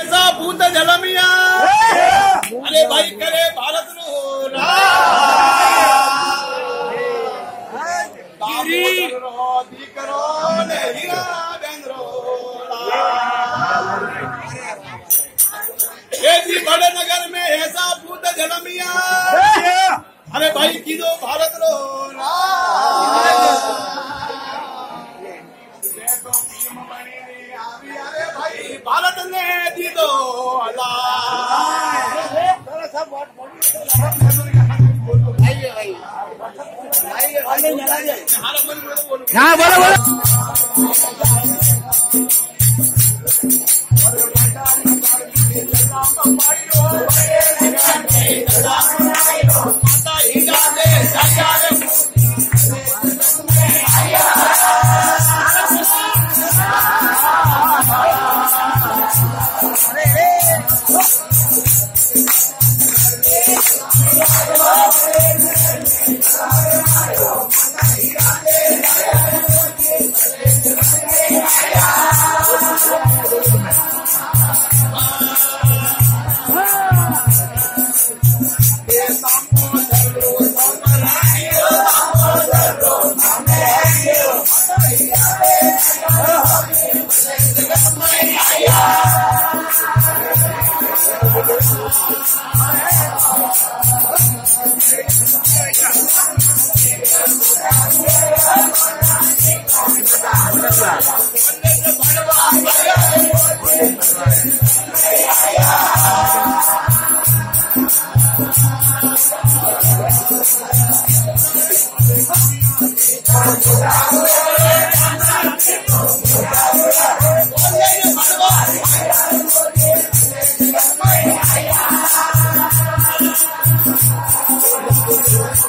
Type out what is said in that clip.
ऐसा भूत जलमिया। अरे भाई करे भारत बड़े नगर में ऐसा भूत जलमिया। अरे भाई की दो भारत रो रा হ্যাঁ বলো বলো Se va